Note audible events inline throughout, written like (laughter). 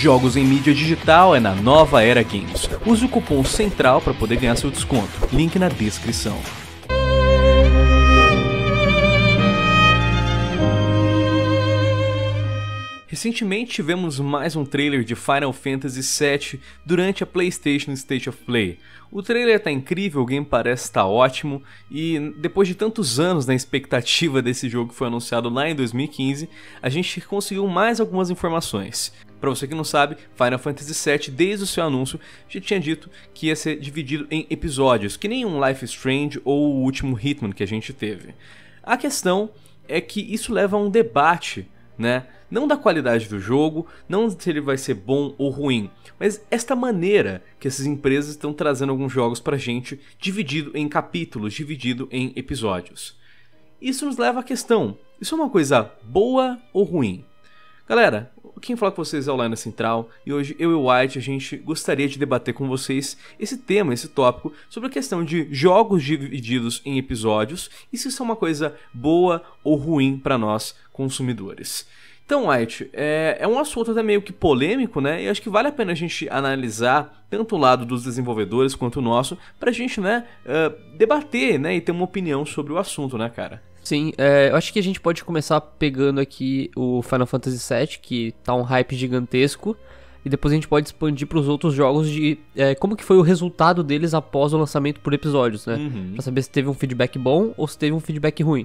Jogos em mídia digital é na Nova Era Games. Use o cupom CENTRAL para poder ganhar seu desconto. Link na descrição. Recentemente tivemos mais um trailer de Final Fantasy VII durante a PlayStation State of Play. O trailer está incrível, o game parece tá ótimo e depois de tantos anos na expectativa (laughs) desse jogo que foi anunciado lá em 2015, a gente conseguiu mais algumas informações. Para você que não sabe, Final Fantasy VII, desde o seu anúncio, já tinha dito que ia ser dividido em episódios, que nem um Life Strange ou o último Hitman que a gente teve. A questão é que isso leva a um debate né? Não da qualidade do jogo, não se ele vai ser bom ou ruim, mas esta maneira que essas empresas estão trazendo alguns jogos pra gente, dividido em capítulos, dividido em episódios. Isso nos leva à questão: isso é uma coisa boa ou ruim? Galera, quem fala com vocês é o Lina Central e hoje eu e o White a gente gostaria de debater com vocês esse tema, esse tópico sobre a questão de jogos divididos em episódios e se isso é uma coisa boa ou ruim para nós consumidores. Então, White, é, é, um assunto até meio que polêmico, né? E acho que vale a pena a gente analisar tanto o lado dos desenvolvedores quanto o nosso, pra gente, né, uh, debater, né, e ter uma opinião sobre o assunto, né, cara? Sim, é, eu acho que a gente pode começar pegando aqui o Final Fantasy VII, que tá um hype gigantesco, e depois a gente pode expandir para os outros jogos de é, como que foi o resultado deles após o lançamento por episódios, né? Uhum. Pra saber se teve um feedback bom ou se teve um feedback ruim.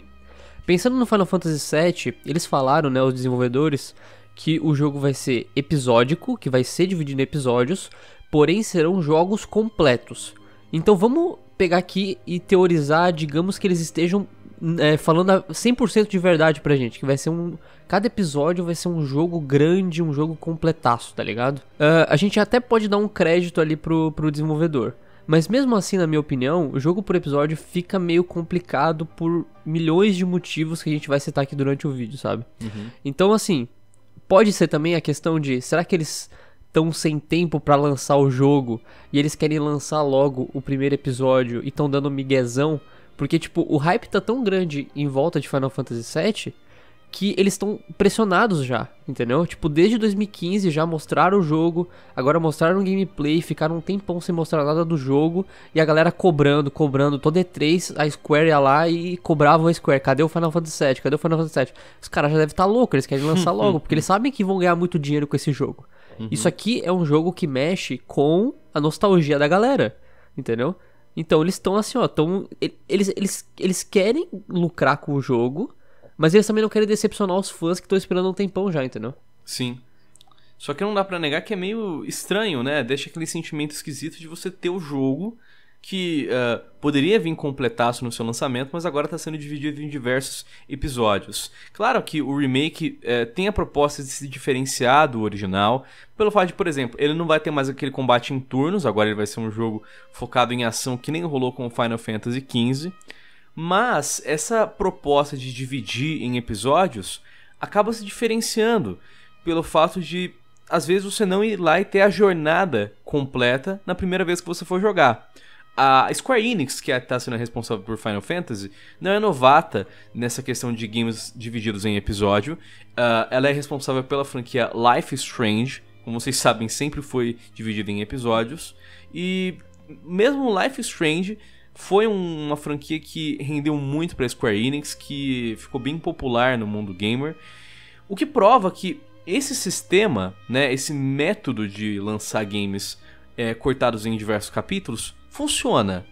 Pensando no Final Fantasy VII, eles falaram, né, os desenvolvedores, que o jogo vai ser episódico, que vai ser dividido em episódios, porém serão jogos completos. Então vamos pegar aqui e teorizar, digamos que eles estejam é, falando 100% de verdade pra gente, que vai ser um... Cada episódio vai ser um jogo grande, um jogo completaço, tá ligado? Uh, a gente até pode dar um crédito ali pro, pro desenvolvedor. Mas mesmo assim, na minha opinião, o jogo por episódio fica meio complicado por milhões de motivos que a gente vai citar aqui durante o vídeo, sabe? Uhum. Então, assim, pode ser também a questão de será que eles estão sem tempo para lançar o jogo e eles querem lançar logo o primeiro episódio e estão dando miguezão porque, tipo, o hype tá tão grande em volta de Final Fantasy VII que eles estão pressionados já, entendeu? Tipo, desde 2015 já mostraram o jogo, agora mostraram o gameplay, ficaram um tempão sem mostrar nada do jogo, e a galera cobrando, cobrando, todo E3, a Square ia lá e cobravam a Square, cadê o Final Fantasy VII, cadê o Final Fantasy VII? Os caras já devem estar tá loucos, eles querem lançar logo, porque eles sabem que vão ganhar muito dinheiro com esse jogo. Uhum. Isso aqui é um jogo que mexe com a nostalgia da galera, entendeu? Então eles estão assim, ó, tão, eles, eles, eles querem lucrar com o jogo, mas eles também não querem decepcionar os fãs que estão esperando um tempão já, entendeu? Sim. Só que não dá para negar que é meio estranho, né? Deixa aquele sentimento esquisito de você ter o jogo que uh, poderia vir completaço no seu lançamento, mas agora está sendo dividido em diversos episódios. Claro que o remake uh, tem a proposta de se diferenciar do original, pelo fato de, por exemplo, ele não vai ter mais aquele combate em turnos, agora ele vai ser um jogo focado em ação que nem rolou com Final Fantasy XV. Mas essa proposta de dividir em episódios acaba se diferenciando pelo fato de às vezes você não ir lá e ter a jornada completa na primeira vez que você for jogar. A Square Enix, que está é, sendo responsável por Final Fantasy, não é novata nessa questão de games divididos em episódio. Uh, ela é responsável pela franquia Life is Strange, como vocês sabem, sempre foi dividida em episódios. E mesmo Life is Strange foi um, uma franquia que rendeu muito para Square Enix, que ficou bem popular no mundo gamer. O que prova que esse sistema, né, esse método de lançar games é, cortados em diversos capítulos, funciona.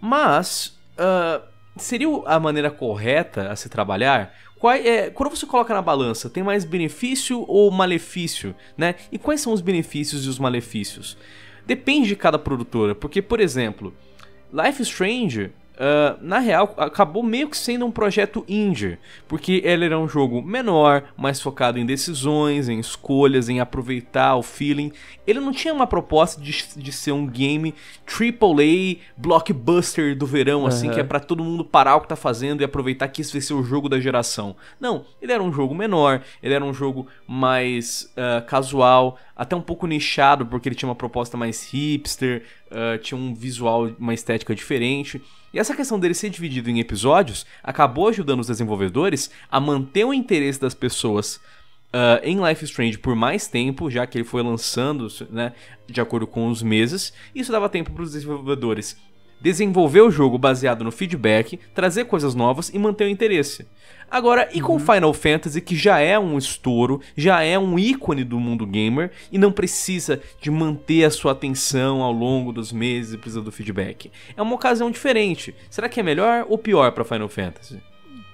Mas uh, seria a maneira correta a se trabalhar? Qual é, quando você coloca na balança, tem mais benefício ou malefício, né? E quais são os benefícios e os malefícios? Depende de cada produtora, porque, por exemplo, Life Strange Uh, na real, acabou meio que sendo um projeto indie, porque ele era um jogo menor, mais focado em decisões, em escolhas, em aproveitar o feeling. Ele não tinha uma proposta de, de ser um game AAA blockbuster do verão, assim, que é para todo mundo parar o que tá fazendo e aproveitar que esse vai ser o jogo da geração. Não, ele era um jogo menor, ele era um jogo mais uh, casual, até um pouco nichado, porque ele tinha uma proposta mais hipster, uh, tinha um visual, uma estética diferente. E essa questão dele ser dividido em episódios acabou ajudando os desenvolvedores a manter o interesse das pessoas uh, em Life Strange por mais tempo, já que ele foi lançando né, de acordo com os meses. Isso dava tempo para os desenvolvedores desenvolver o jogo baseado no feedback, trazer coisas novas e manter o interesse. Agora, e com uhum. Final Fantasy, que já é um estouro, já é um ícone do mundo gamer e não precisa de manter a sua atenção ao longo dos meses e precisa do feedback? É uma ocasião diferente. Será que é melhor ou pior para Final Fantasy?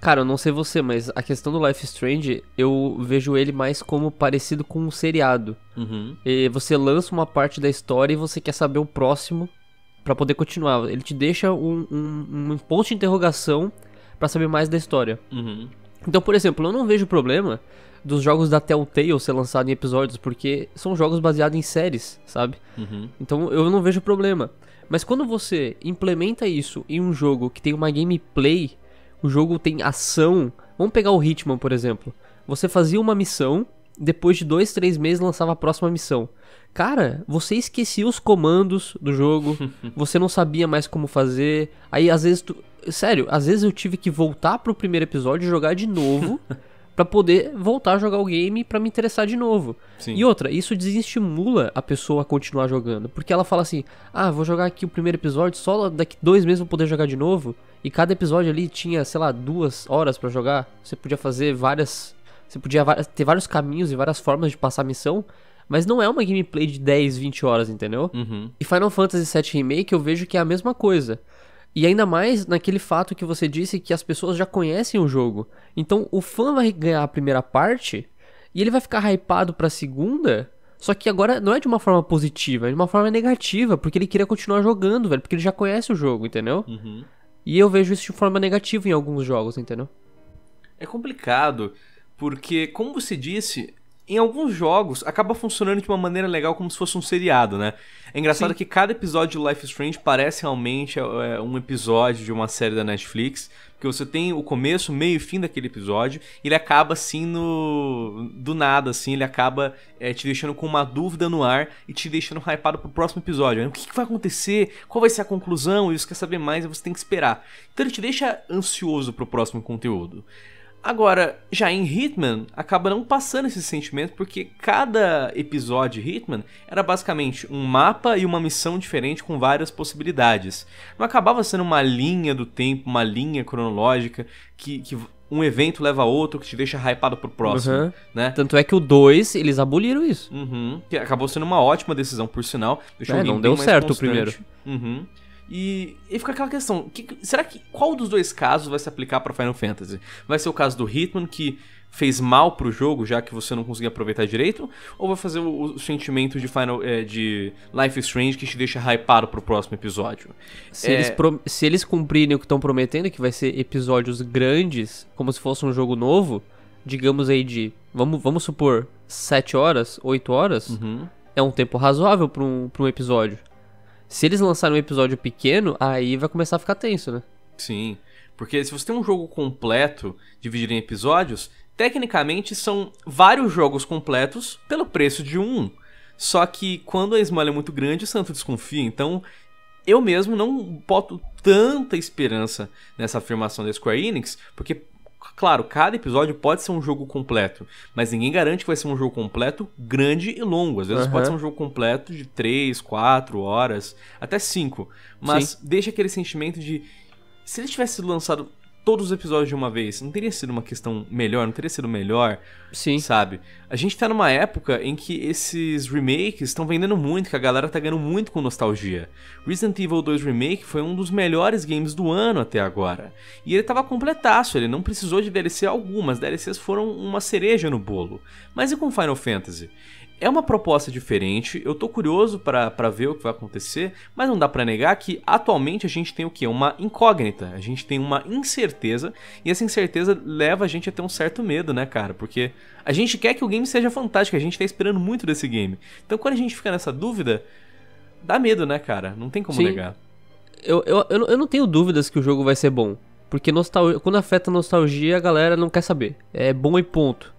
Cara, eu não sei você, mas a questão do Life Strange, eu vejo ele mais como parecido com um seriado. Uhum. E você lança uma parte da história e você quer saber o próximo para poder continuar. Ele te deixa um, um, um ponto de interrogação para saber mais da história. Uhum. Então, por exemplo, eu não vejo problema dos jogos da Telltale ser lançado em episódios, porque são jogos baseados em séries, sabe? Uhum. Então eu não vejo problema. Mas quando você implementa isso em um jogo que tem uma gameplay, o jogo tem ação. Vamos pegar o Hitman, por exemplo. Você fazia uma missão, depois de dois, três meses lançava a próxima missão. Cara, você esquecia os comandos do jogo, (laughs) você não sabia mais como fazer. Aí às vezes tu. Sério, às vezes eu tive que voltar pro primeiro episódio e jogar de novo. (laughs) para poder voltar a jogar o game para me interessar de novo. Sim. E outra, isso desestimula a pessoa a continuar jogando. Porque ela fala assim: ah, vou jogar aqui o primeiro episódio, só daqui dois meses vou poder jogar de novo. E cada episódio ali tinha, sei lá, duas horas para jogar. Você podia fazer várias. Você podia ter vários caminhos e várias formas de passar a missão. Mas não é uma gameplay de 10, 20 horas, entendeu? Uhum. E Final Fantasy VII Remake eu vejo que é a mesma coisa. E ainda mais naquele fato que você disse que as pessoas já conhecem o jogo. Então o fã vai ganhar a primeira parte e ele vai ficar hypado pra segunda. Só que agora não é de uma forma positiva, é de uma forma negativa, porque ele queria continuar jogando, velho, porque ele já conhece o jogo, entendeu? Uhum. E eu vejo isso de forma negativa em alguns jogos, entendeu? É complicado, porque, como você disse, em alguns jogos acaba funcionando de uma maneira legal como se fosse um seriado, né? É engraçado Sim. que cada episódio de Life is Strange parece realmente é, um episódio de uma série da Netflix, porque você tem o começo, meio e fim daquele episódio, e ele acaba assim no do nada assim, ele acaba é, te deixando com uma dúvida no ar e te deixando hypado pro próximo episódio. O que, que vai acontecer? Qual vai ser a conclusão? E você quer saber mais, e você tem que esperar. Então ele te deixa ansioso pro próximo conteúdo. Agora, já em Hitman, acaba não passando esse sentimento porque cada episódio de Hitman era basicamente um mapa e uma missão diferente com várias possibilidades. Não acabava sendo uma linha do tempo, uma linha cronológica que, que um evento leva a outro que te deixa hypado pro próximo, uhum. né? Tanto é que o 2, eles aboliram isso. Uhum. Que acabou sendo uma ótima decisão, por sinal. Deixou é, não deu certo o primeiro. Uhum. E, e fica aquela questão: que, será que qual dos dois casos vai se aplicar para Final Fantasy? Vai ser o caso do Hitman que fez mal pro jogo, já que você não conseguia aproveitar direito, ou vai fazer o, o sentimento de Final é, de Life is Strange que te deixa hypado pro próximo episódio? Se, é... eles, se eles cumprirem o que estão prometendo, que vai ser episódios grandes, como se fosse um jogo novo, digamos aí de, vamos, vamos supor, 7 horas, 8 horas, uhum. é um tempo razoável para um, pra um episódio. Se eles lançarem um episódio pequeno, aí vai começar a ficar tenso, né? Sim. Porque se você tem um jogo completo dividido em episódios, tecnicamente são vários jogos completos pelo preço de um. Só que quando a esmola é muito grande, o santo desconfia. Então, eu mesmo não boto tanta esperança nessa afirmação da Square Enix, porque Claro, cada episódio pode ser um jogo completo, mas ninguém garante que vai ser um jogo completo grande e longo. Às vezes uhum. pode ser um jogo completo de 3, 4 horas, até 5. Mas Sim. deixa aquele sentimento de. Se ele tivesse lançado todos os episódios de uma vez, não teria sido uma questão melhor, não teria sido melhor, Sim. sabe? A gente tá numa época em que esses remakes estão vendendo muito, que a galera tá ganhando muito com nostalgia. Resident Evil 2 Remake foi um dos melhores games do ano até agora. E ele tava completaço, ele não precisou de DLC algumas, DLCs foram uma cereja no bolo. Mas e com Final Fantasy? É uma proposta diferente, eu tô curioso para ver o que vai acontecer, mas não dá para negar que atualmente a gente tem o que? Uma incógnita, a gente tem uma incerteza, e essa incerteza leva a gente a ter um certo medo, né, cara? Porque a gente quer que o game seja fantástico, a gente tá esperando muito desse game. Então quando a gente fica nessa dúvida, dá medo, né, cara? Não tem como Sim. negar. Eu, eu, eu não tenho dúvidas que o jogo vai ser bom. Porque nostal... quando afeta a nostalgia, a galera não quer saber. É bom e ponto.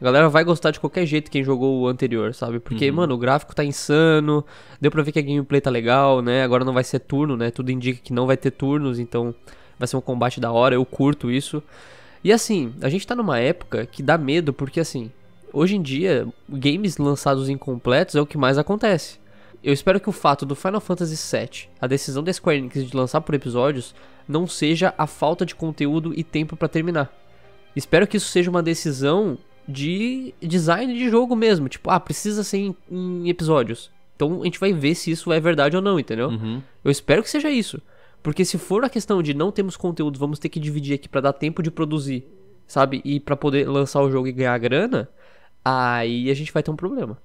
A galera vai gostar de qualquer jeito quem jogou o anterior, sabe? Porque, uhum. mano, o gráfico tá insano, deu pra ver que a gameplay tá legal, né? Agora não vai ser turno, né? Tudo indica que não vai ter turnos, então vai ser um combate da hora, eu curto isso. E assim, a gente tá numa época que dá medo, porque assim, hoje em dia, games lançados incompletos é o que mais acontece. Eu espero que o fato do Final Fantasy VII, a decisão da Square Enix de lançar por episódios, não seja a falta de conteúdo e tempo para terminar. Espero que isso seja uma decisão de design de jogo mesmo. Tipo, ah, precisa ser em, em episódios. Então a gente vai ver se isso é verdade ou não, entendeu? Uhum. Eu espero que seja isso. Porque se for a questão de não temos conteúdo, vamos ter que dividir aqui para dar tempo de produzir, sabe? E para poder lançar o jogo e ganhar grana, aí a gente vai ter um problema.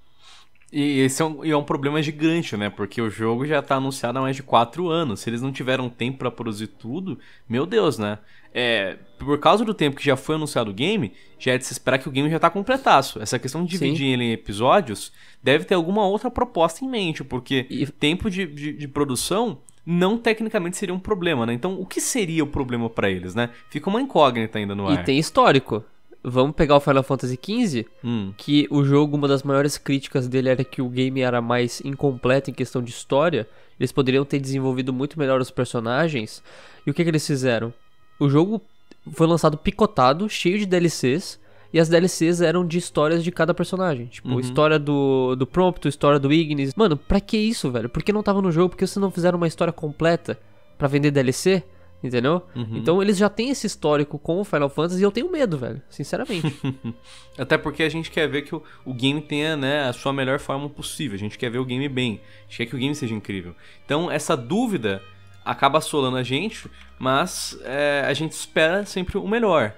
E esse é um, e é um problema gigante, né? Porque o jogo já tá anunciado há mais de 4 anos. Se eles não tiveram tempo para produzir tudo, meu Deus, né? É, por causa do tempo que já foi anunciado o game, já é de se esperar que o game já tá completaço. Essa questão de dividir Sim. ele em episódios deve ter alguma outra proposta em mente, porque E- tempo de, de, de produção não tecnicamente seria um problema, né? Então, o que seria o problema para eles, né? Fica uma incógnita ainda no E ar. tem histórico. Vamos pegar o Final Fantasy XV, Hum, que o jogo, uma das maiores críticas dele era que o game era mais incompleto em questão de história. Eles poderiam ter desenvolvido muito melhor os personagens. E o que, que eles fizeram? O jogo foi lançado picotado, cheio de DLCs. E as DLCs eram de histórias de cada personagem. Tipo, história do, do Prompto, história do Ignis. Mano, pra que isso, velho? Por que não tava no jogo? Por que vocês não fizeram uma história completa pra vender DLC? Entendeu? Então eles já têm esse histórico com o Final Fantasy e eu tenho medo, velho. Sinceramente. (laughs) Até porque a gente quer ver que o, o game tenha né, a sua melhor forma possível. A gente quer ver o game bem. A gente quer que o game seja incrível. Então, essa dúvida acaba assolando a gente, mas é, a gente espera sempre o melhor.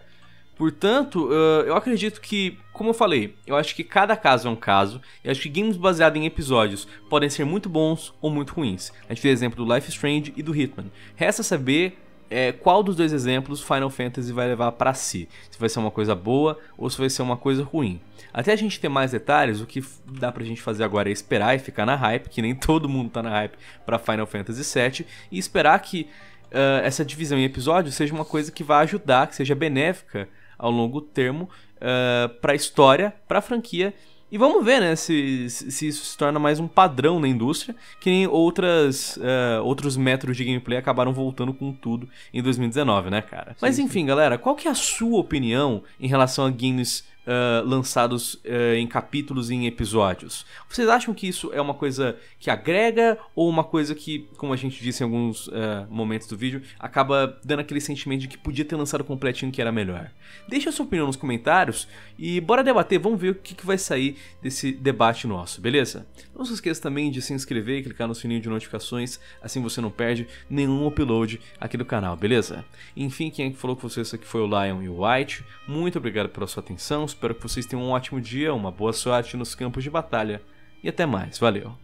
Portanto, eu acredito que, como eu falei, eu acho que cada caso é um caso. Eu acho que games baseados em episódios podem ser muito bons ou muito ruins. A gente tem exemplo do Life Strange e do Hitman. Resta saber é, qual dos dois exemplos Final Fantasy vai levar pra si. Se vai ser uma coisa boa ou se vai ser uma coisa ruim. Até a gente ter mais detalhes, o que dá pra gente fazer agora é esperar e ficar na hype, que nem (laughs) todo mundo tá na hype pra Final Fantasy VII, e esperar que ah, essa divisão em episódios seja uma coisa que vai ajudar, que seja benéfica ao longo termo uh, para a história, para a franquia. E vamos ver, né, se, se isso se torna mais um padrão na indústria, que nem outras, uh, outros métodos de gameplay acabaram voltando com tudo em 2019, né, cara? Mas enfim, galera, qual que é a sua opinião em relação a games uh, lançados uh, em capítulos e em episódios? Vocês acham que isso é uma coisa que agrega ou uma coisa que, como a gente disse em alguns uh, momentos do vídeo, acaba dando aquele sentimento de que podia ter lançado completinho que era melhor? Deixa sua opinião nos comentários e bora debater, vamos ver o que, que vai sair desse debate nosso, beleza? Não se esqueça também de se inscrever e clicar no sininho de notificações, assim você não perde nenhum upload aqui do canal, beleza? Enfim, quem é que falou com vocês aqui foi o Lion e o White. Muito obrigado pela sua atenção, espero que vocês tenham um ótimo dia, uma boa sorte nos campos de batalha e até mais, valeu!